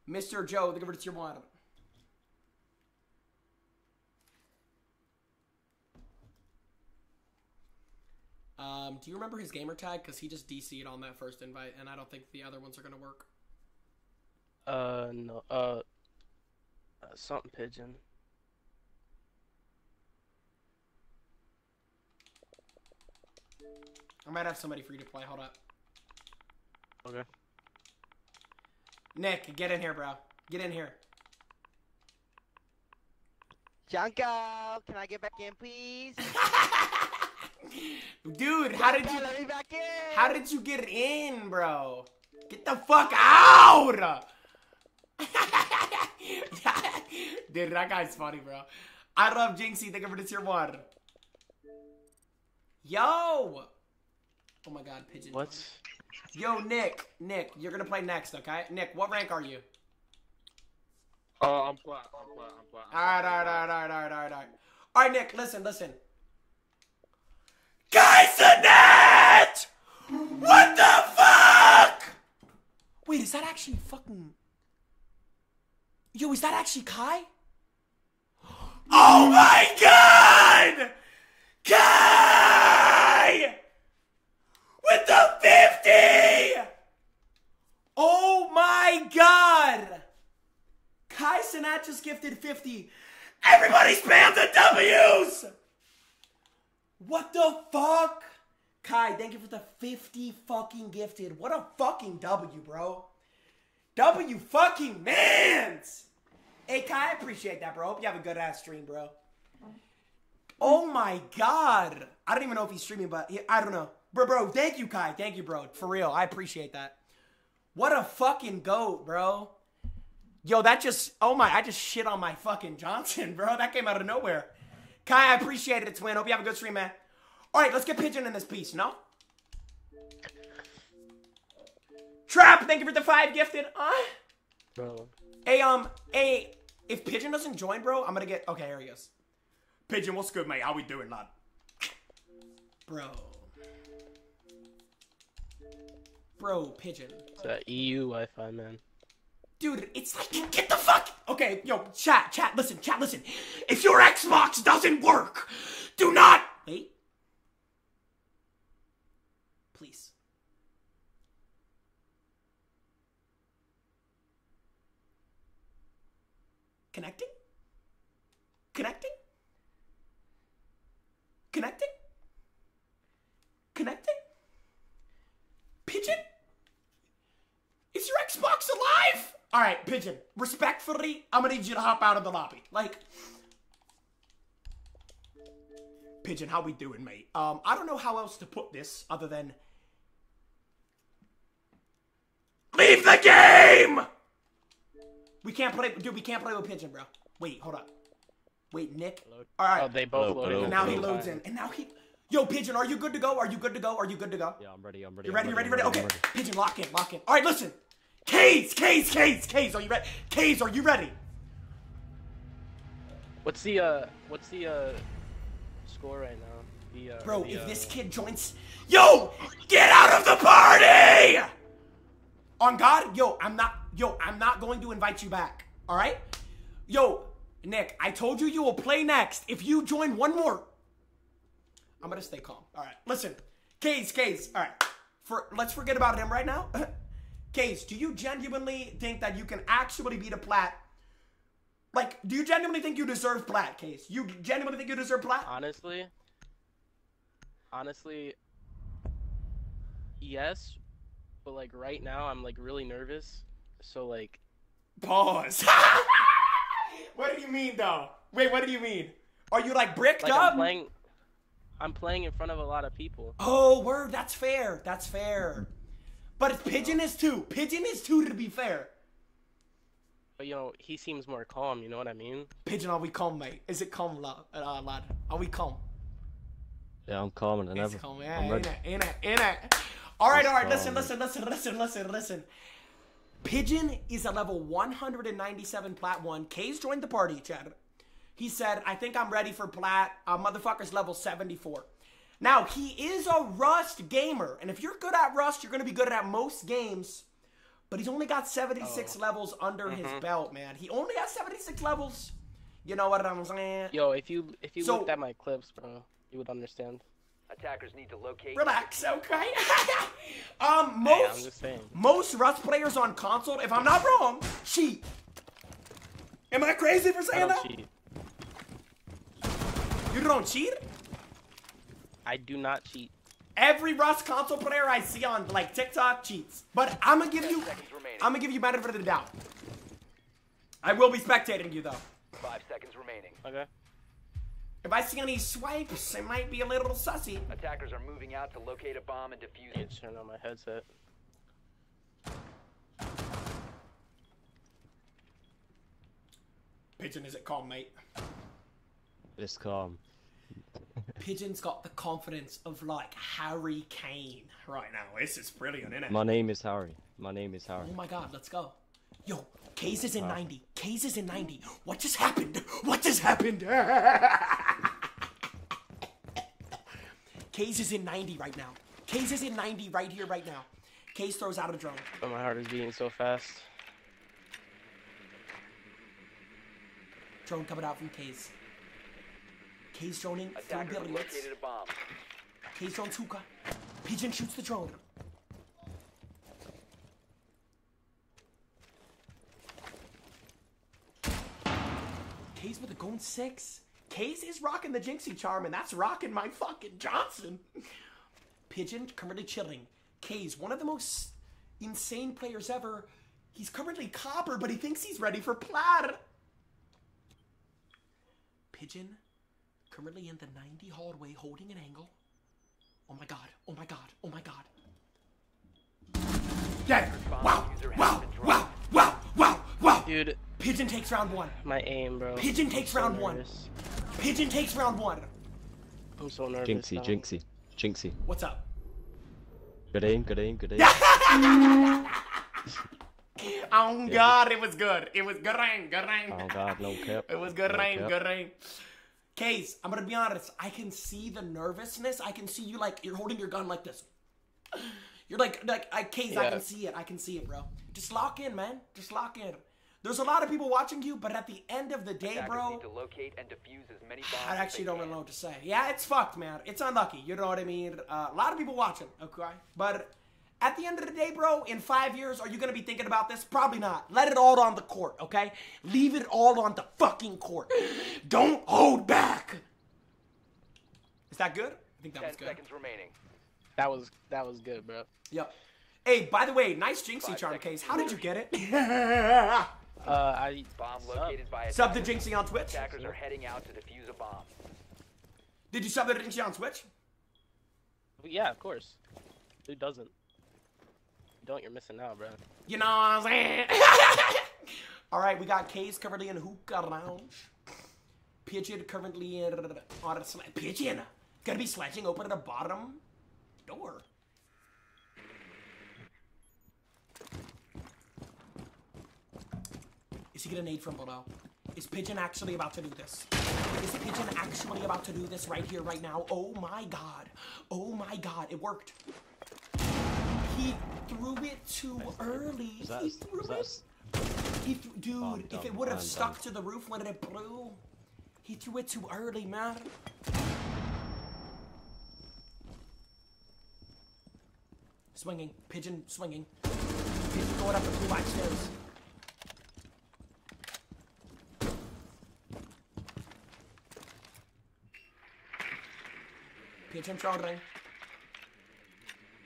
Mr. Joe, the converted to your one. Um, do you remember his gamer tag? Because he just DC'd on that first invite, and I don't think the other ones are gonna work. Uh, no. Uh, uh something pigeon. I might have somebody for you to play. Hold up. Okay. Nick, get in here, bro. Get in here. Junko, can I get back in, please? Dude, how did you let me back in. how did you get in, bro? Get the fuck out! Dude, that guy's funny, bro. I love Jynxzi. Thank you for the tier one. Yo! Oh my god, pigeon. What? Yo, Nick. Nick, you're gonna play next, okay? Nick, what rank are you? Oh, I'm plat. I'm plat. I'm plat. Alright, alright, alright, alright, alright, alright, alright. Alright, Nick, listen, listen. Kai Cenat! What the fuck? Wait, is that actually fucking. Yo, is that actually Kai? Oh, oh my god! Kai! With the 50! Oh my god! Kai Cenat just gifted 50. Everybody spam the W's! What the fuck? Kai, thank you for the 50 fucking gifted. What a fucking W, bro. W fucking mans! Hey, Kai, I appreciate that, bro. Hope you have a good ass stream, bro. Oh my god. I don't even know if he's streaming, but he- I don't know. Bro, bro, thank you, Kai. Thank you, bro. For real. I appreciate that. What a fucking goat, bro. Yo, that just, oh my, I just shit on my fucking Johnson, bro. That came out of nowhere. Kai, I appreciate it, twin. Hope you have a good stream, man. All right, let's get Pigeon in this piece, no? Trap, thank you for the five gifted. Uh, Bro. hey, um, hey, if Pigeon doesn't join, bro, I'm gonna get, okay, here he goes. Pigeon, what's good, mate? How we doing, lad? Bro. Bro, Pigeon. It's that EU Wi-Fi, man. Dude, it's like, get the fuck. Okay, yo, chat, chat, listen, chat, listen. If your Xbox doesn't work, do not. Wait. Please. Connecting? Connecting? Connecting? Connecting? Pigeon? Is your Xbox alive? All right, Pigeon. Respectfully, I'm gonna need you to hop out of the lobby. Like, Pigeon, how we doing, mate? Um, I don't know how else to put this other than leave the game. We can't play, dude. We can't play with Pigeon, bro. Wait, hold up. Wait, Nick. All right. Oh, they both Hello, loaded. hello. now the he loads time. in, and now he. Yo, Pigeon, are you good to go? Are you good to go? Are you good to go? Yeah, I'm ready. I'm ready. You I'm ready? You ready? I'm Ready? Okay. Ready. Pigeon, lock in. Lock in. All right, listen. Kays, Kays, Kays, Kays. Are you ready? Kays, are you ready? What's the uh? What's the uh? Score right now? The uh. Bro, the, if uh, this kid joins, yo, get out of the party! On God, yo, I'm not, yo, I'm not going to invite you back. All right, yo, Nick, I told you you will play next. If you join one more, I'm gonna stay calm. All right, listen, Case, Case. All right, for let's forget about him right now. Case, do you genuinely think that you can actually beat a plat? Like, do you genuinely think you deserve plat, Case? You genuinely think you deserve plat? Honestly. Honestly. Yes, but like right now I'm like really nervous. So like Pause. what do you mean, though? Wait, what do you mean? Are you like bricked like up? I'm playing. I'm playing in front of a lot of people. Oh, word. That's fair. That's fair. But it's Pigeon is two. Pigeon is two to be fair. But you know he seems more calm. You know what I mean? Pigeon, are we calm, mate? Is it calm, lad? Uh, lad? Are we calm? Yeah, I'm calmer than It's ever. calm. Yeah, I'm in ready. it, in it, in it. All right, It's all right. Listen, listen, listen, listen, listen, listen. Pigeon is a level 197 plat one. K's joined the party, Chad. He said, I think I'm ready for plat. Uh, motherfucker's level 74. Now, he is a Rust gamer. And if you're good at Rust, you're going to be good at most games. But he's only got 76 levels under his belt, man. He only has 76 levels. You know what I'm saying? Yo, if you if you So- looked at my clips, bro, you would understand. Attackers need to locate. Relax, okay? um, most just saying. most Rust players on console, if I'm not wrong, cheat. Am I crazy for I saying don't that? cheat. You don't cheat? I do not cheat. Every Rust console player I see on like TikTok cheats. But I'm gonna give you I'm gonna give you benefit of the doubt. I will be spectating you though. Five seconds remaining. Okay. If I see any swipes, it might be a little sussy. Attackers are moving out to locate a bomb and defuse it. turn on my headset. Pigeon, is it calm, mate? It's calm. Pigeon's got the confidence of like Harry Kane right now. This is brilliant, isn't it? My name is Harry. My name is Harry. Oh my god, let's go. Yo, Kaze is in 90. Kaze is in 90. What just happened? What just happened? Kaze is in 90 right now. Kaze is in 90 right here, right now. Kaze throws out a drone. But my heart is beating so fast. Drone coming out from Kaze. Kaze droning through Attackers have billiards. located a. Kaze drones hookah. Pigeon shoots the drone. Kaze with a golden six. Kaze is rocking the Jynxzi charm, and that's rocking my fucking Johnson. Pigeon currently chilling. Kaze, one of the most insane players ever. He's currently copper, but he thinks he's ready for plat. Pigeon currently in the 90 hallway holding an angle. Oh my god, oh my god, oh my god. Yeah! Wow! Wow! Wow! Dude, Pigeon takes round one. my aim, bro. Pigeon takes so round one. Pigeon takes round one. I'm so nervous. Jynxzi, now. Jynxzi, Jynxzi. What's up? Good aim, good aim, good aim. Oh god, it was good. It was good rain, good rain. Oh god, no cap. It was good No rain, cap. good rain. Case, I'm gonna be honest. I can see the nervousness. I can see you like you're holding your gun like this. You're like like I Case, I can see it. I can see it, bro. Just lock in, man. Just lock in. There's a lot of people watching you, but at the end of the day, Attackers bro, need to locate and defuse as many bombs I as actually they don't can. really know what to say. Yeah, it's fucked, man. It's unlucky. You know what I mean? Uh, a lot of people watching, okay? But at the end of the day, bro, in five years, are you gonna be thinking about this? Probably not. Let it all on the court, okay? Leave it all on the fucking court. Don't hold back. Is that good? I think that Ten was good. seconds remaining. That was that was good, bro. Yep. Hey, by the way, nice Jynxzi Five charm case. How did you get it? Uh, I Bomb Sub. located by sub to attackers. Jynxzi on Twitch. Attackers are heading out to defuse a bomb. Did you sub the jinxing on Twitch? Yeah, of course. Who doesn't? You don't, you're missing out, bro. You know what I'm saying? All right, we got K's currently in hookah lounge. Pigeon currently in on a sla- pigeon gonna be sledging open at the bottom door. Is he gonna nade from below? Is Pigeon actually about to do this? Is Pigeon actually about to do this right here, right now? Oh my god. Oh my god, it worked. He threw it too early. That, he threw it. He th- dude, I'm if it would have stuck done. to the roof when it blew, he threw it too early, man. Swinging, pigeon swinging, pigeon going up the blue black stairs. Pigeon droning.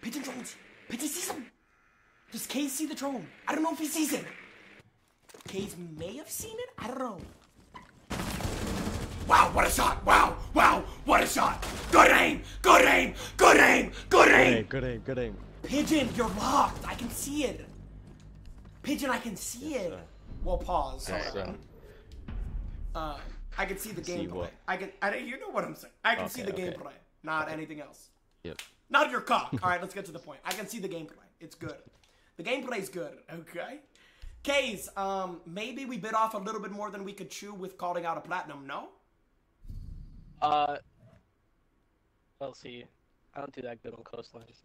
Pigeon drones. Pigeon sees him. Does Case see the drone? I don't know if he sees it. Case may have seen it. I don't know. Wow, what a shot! Wow, wow, what a shot! Good aim! Good aim! Good aim! Good Good aim! aim, good aim, good aim. Pigeon, you're locked. I can see it. Pigeon, I can see it. sir. Well, pause. Yes, sir. Uh, I can see the gameplay. I can. I, you know what I'm saying. I can see the okay. gameplay, not anything else. Yep. Not your cock. All right, let's get to the point. I can see the gameplay. It's good. The gameplay's good. Okay. Kays, um, maybe we bit off a little bit more than we could chew with calling out a platinum. No. Uh, well, see, I don't do that good on coastlines.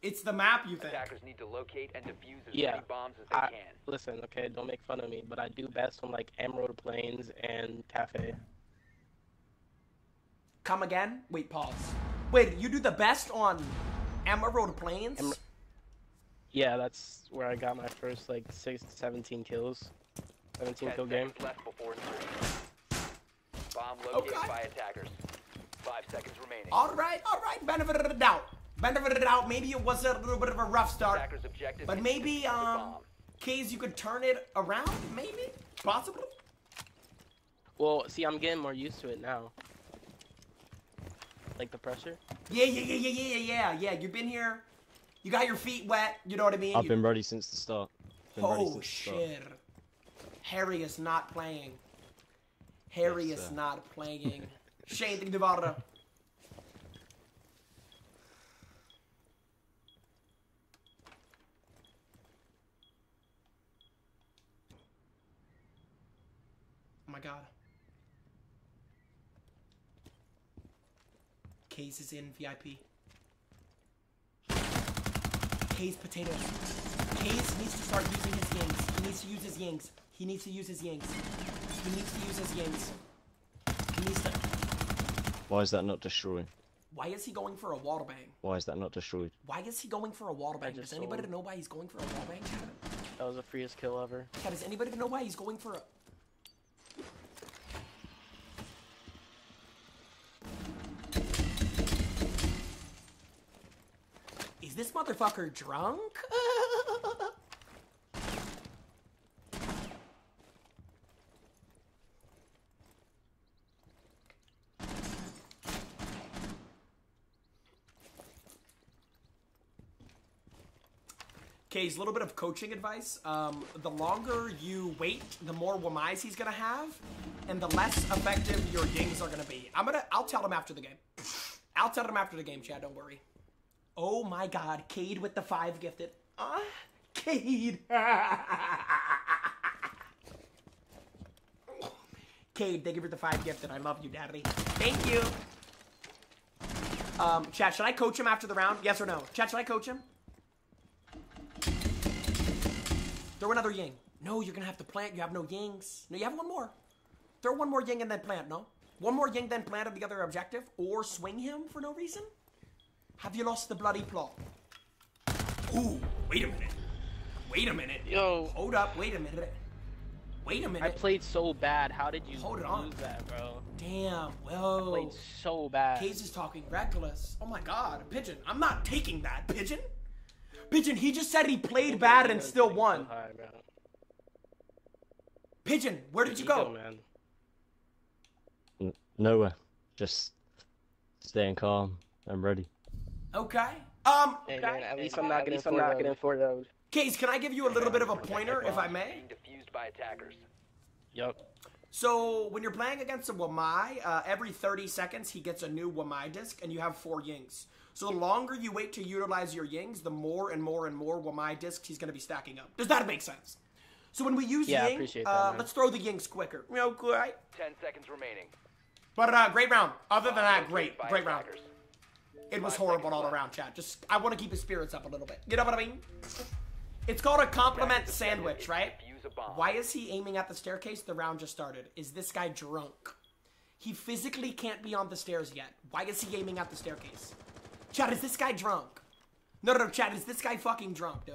It's the map, you think? Attackers need to locate and defuse as Yeah, many bombs as they I, can. listen, okay, don't make fun of me, but I do best on like Emerald Plains and Cafe. Come again? Wait, pause. Wait, you do the best on Emerald Plains? Emer- Yeah, that's where I got my first like six, 17 kills, 17 kill game. left before insertion. Bomb located Okay. by attackers. Five seconds remaining. all right, all right. Benefit of the doubt. Benefit of the doubt. Maybe it was a little bit of a rough start. But maybe, um, bomb. Kays, you could turn it around, maybe? Possibly? Well, see, I'm getting more used to it now. Like the pressure. Yeah, yeah, yeah, yeah, yeah, yeah, yeah. Yeah, you've been here. You got your feet wet. You know what I mean? I've You- been ready since the start. Been ready Oh since the start. shit. Harry is not playing. Harry Yes, is sir. not playing. Shane de Guevara. Oh my god. Case is in VIP. Case potatoes. Case needs to start using his yings. He needs to use his yings. He needs to use his yings. He needs to use his yings. He needs to. Why is that not destroyed? Why is he going for a water bang? Why is that not destroyed? Why is he going for a water bang? Does anybody sold. know why he's going for a water bang? That was the freest kill ever. Chat, does anybody know why he's going for a? This motherfucker drunk? Okay, a little bit of coaching advice. Um, the longer you wait, the more Wamais he's gonna have, and the less effective your yings are gonna be. I'm gonna, I'll tell him after the game. I'll tell him after the game, Chad. Don't worry. Oh my God, Cade with the five gifted. Ah, Cade. Cade, thank you for the five gifted. I love you, Daddy. Thank you. Um, Chad, should I coach him after the round? Yes or no? Chad, should I coach him? Throw another ying. No, you're gonna have to plant. You have no yings. No, you have one more. Throw one more ying and then plant. No, one more ying then plant of the other objective, or swing him for no reason. Have you lost the bloody plot? Ooh, wait a minute. Wait a minute. Yo, Hold up. Wait a minute. Wait a I minute. I played so bad. How did you Hold lose on. that, bro? Damn. I Whoa. played so bad. Case is talking reckless. Oh my god, Pigeon. I'm not taking that, Pigeon. Pigeon, he just said he played bad and still So won. high, bro. Pigeon, where did you Ego, go? man. N- nowhere. Just staying calm. I'm ready. Okay. Um, Hey, okay. man, at least I'm not getting four not getting four those. Case, can I give you a little bit of a pointer, if I may? Being defused by attackers. Yup. So, when you're playing against a Wamai, uh, every 30 seconds he gets a new Wamai disc, and you have four Yings. So, the longer you wait to utilize your Yings, the more and more and more Wamai discs he's going to be stacking up. Does that make sense? So, when we use Yeah, Ying, that, uh, let's throw the Yings quicker. Okay. Ten seconds remaining. But uh, great round. Other than that, Located great, by great round. It was horrible all left. around, chat. Just I want to keep his spirits up a little bit. You know what I mean? It's called a compliment sandwich, right? Why is he aiming at the staircase? The round just started. Is this guy drunk? He physically can't be on the stairs yet. Why is he aiming at the staircase? Chad, is this guy drunk? No, no, no, Chad, is this guy fucking drunk, dude?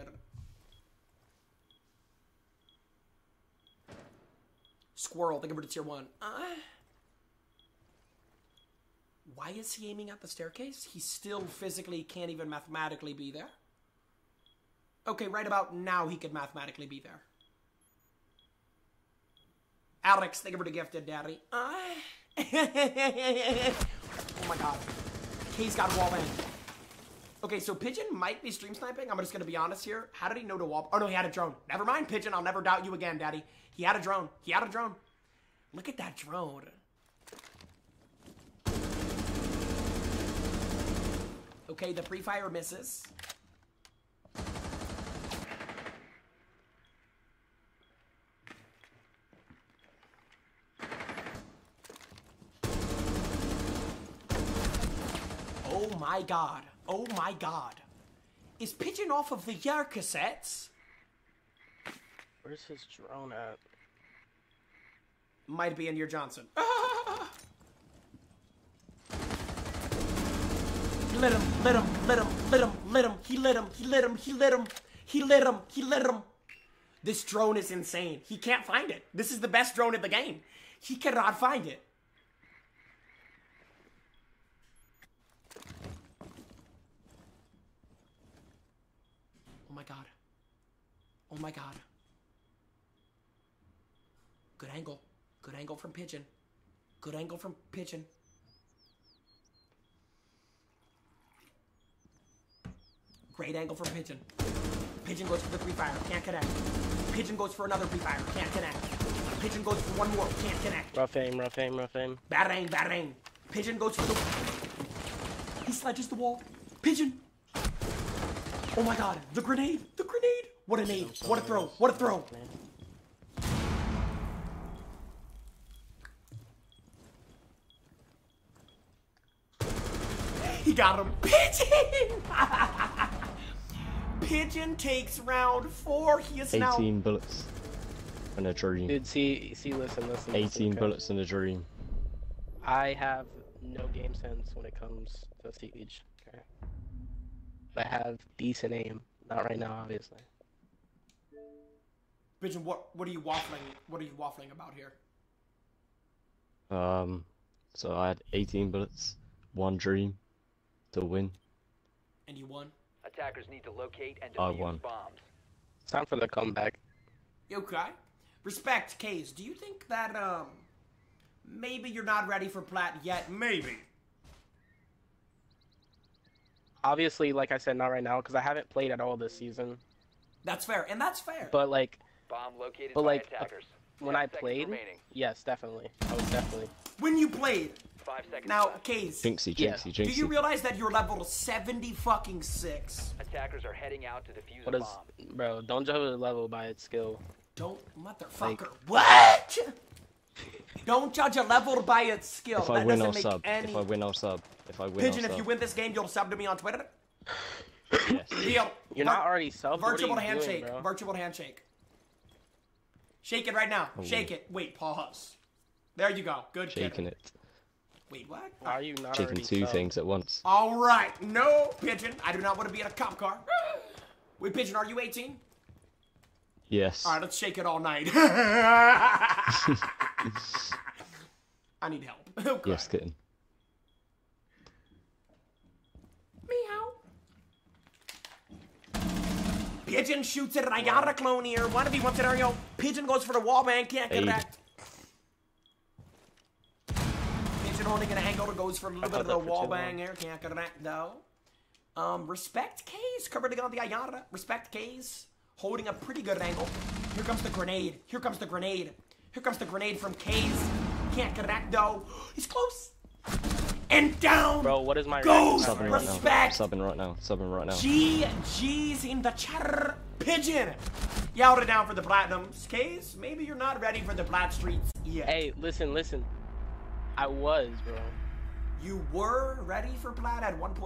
Squirrel, think of it to tier one. Uh, why is he aiming at the staircase? He still physically can't even mathematically be there. Okay, right about now he could mathematically be there. Alex, thank you for the gifted, daddy. Uh, oh my god. He's got a wall bang. Okay, so Pigeon might be stream sniping. I'm just gonna be honest here. How did he know to wall? Oh no, he had a drone. Never mind, Pigeon. I'll never doubt you again, Daddy. He had a drone. He had a drone. Look at that drone. Okay, the pre-fire misses. Oh my god. Oh my god. Is Pigeon off of the year cassettes? Where's his drone at? Might be in your Johnson. Lit him, lit him, lit him, lit him, lit him, he lit him, he lit him, he lit him, he lit him, he lit him. This drone is insane. He can't find it. This is the best drone in the game. He cannot find it. Oh my god. Oh my god. Good angle. Good angle from Pigeon. Good angle from Pigeon. Great angle for Pigeon. Pigeon goes for the free fire. Can't connect. Pigeon goes for another free fire. Can't connect. Pigeon goes for one more. Can't connect. Rough aim, rough aim, rough aim. Bad aim, bad aim. Pigeon goes for the. He sledges the wall. Pigeon. Oh my god, the grenade! The grenade! What a nade! What a throw! What a throw! He got him. Pigeon! Pigeon takes round four. He is now. 18 bullets and a dream. Dude, see, see, listen, listen. listen, 18 okay? bullets and a dream. I have no game sense when it comes to Siege. Okay. But I have decent aim. Not right now, obviously. Pigeon, what what are you waffling? What are you waffling about here? Um, so I had 18 bullets, one dream to win. And you won. Attackers need to locate and I defuse won. bombs. It's time for the comeback. Okay. Respect, Case. Do you think that um maybe you're not ready for plat yet? Maybe. Obviously, like I said, not right now because I haven't played at all this season. That's fair, and that's fair. But like Bomb located But, by like, attackers. when I played, remaining. yes, definitely. I was definitely. when you played, Five seconds now, left. Case, Jynxzi, Yeah. Jynxzi, do you realize that you're level 70 fucking six? Attackers are heading out to defuse What a is, bomb. bro? Don't judge a level by its skill. Don't motherfucker. what? Don't judge a level by its skill. if I win, doesn't I'll sub. any. If I win, I'll sub. If I win, Pigeon, I'll if you win this game, you'll sub to me on Twitter. Yes. Deal. You're not already sub. What are Virtual you handshake. doing, bro? virtual handshake. Shake it right now. Oh. Shake it. Wait, pause. There you go. Good kid. Shaking it. Wait, what? Why are you not Shaking two sub? things at once. All right. No, Pigeon. I do not want to be in a cop car. Wait, Pigeon, are you 18? Yes. All right, let's shake it all night. I need help. Oh, okay. Yes, kitten. Meow. Pigeon shoots it, and I got a clone here. One of you one scenario. Pigeon goes for the wall man, can't Aid. connect. Pigeon holding an angle goes for a little I bit of thought the wall for too bang here, can't connect though. Um, respect K's covering on the Ayana. Respect K's holding a pretty good angle. Here comes the grenade. Here comes the grenade. Here comes the grenade from K's. Can't connect though. He's close. And down. Bro, what is my Goes rank? Subbing right now. respect. Subbing right now. Subbing right now. GG's in the chatter. Pigeon. You held it down for the platinums. Case, maybe you're not ready for the plat streets yet. Hey, listen, listen. I was, bro. You were ready for plat at one point.